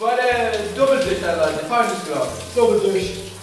Var det dobbeltdusj eller fargerskrap? Dobbeltdusj.